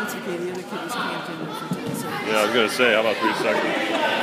That's okay. The other kid was camped in for Yeah, I was going to say, how about three seconds?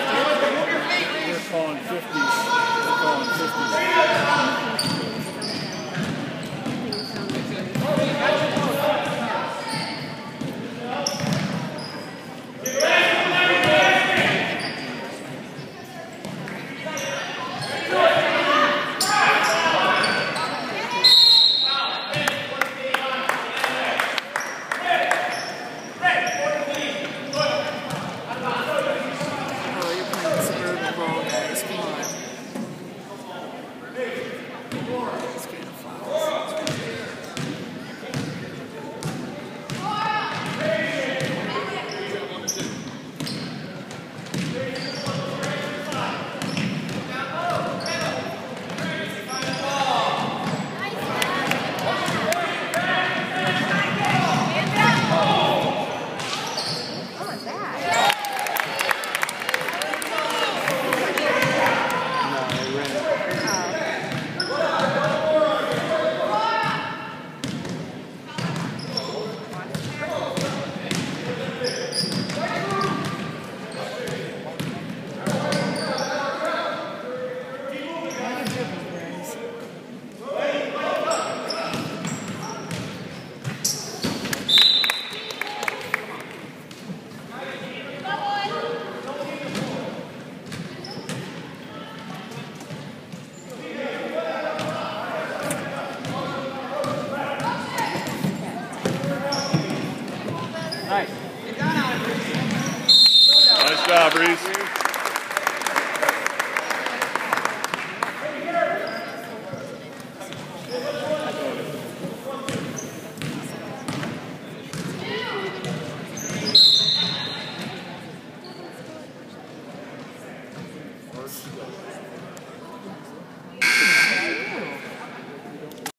job, Reese. First